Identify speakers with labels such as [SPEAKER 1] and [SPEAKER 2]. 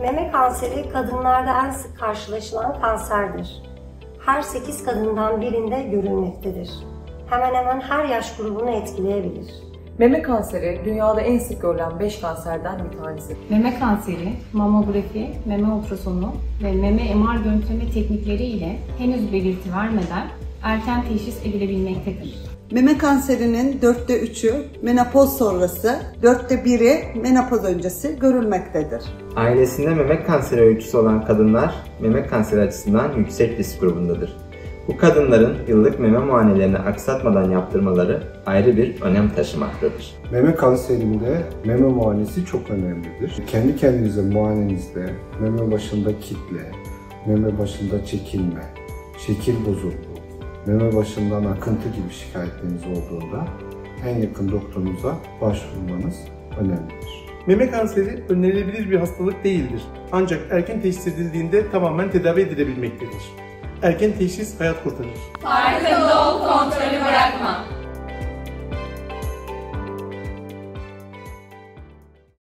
[SPEAKER 1] Meme kanseri kadınlarda en sık karşılaşılan kanserdir. Her 8 kadından birinde görülmektedir. Hemen hemen her yaş grubunu etkileyebilir.
[SPEAKER 2] Meme kanseri dünyada en sık görülen 5 kanserden bir tanesi.
[SPEAKER 3] Meme kanseri, mamografi, meme ultrasonu ve meme MR görüntüleme teknikleri ile henüz belirti vermeden erken teşhis edilebilmektedir.
[SPEAKER 4] Meme kanserinin dörtte üçü menopoz sonrası, dörtte biri menopoz öncesi görülmektedir.
[SPEAKER 5] Ailesinde meme kanseri öyküsü olan kadınlar meme kanseri açısından yüksek risk grubundadır. Bu kadınların yıllık meme muayenelerini aksatmadan yaptırmaları ayrı bir önem taşımaktadır.
[SPEAKER 6] Meme kanserinde meme muayenesi çok önemlidir. Kendi kendinize muayenenizde meme başında kitle, meme başında çekilme, şekil bozukluğu, meme başından akıntı gibi şikayetleriniz olduğunda en yakın doktorunuza başvurmanız önemlidir.
[SPEAKER 7] Meme kanseri önlenebilir bir hastalık değildir. Ancak erken teşhis edildiğinde tamamen tedavi edilebilmektedir. Erken teşhis hayat kurtarır.
[SPEAKER 8] Farkında ol, kontrolü bırakma.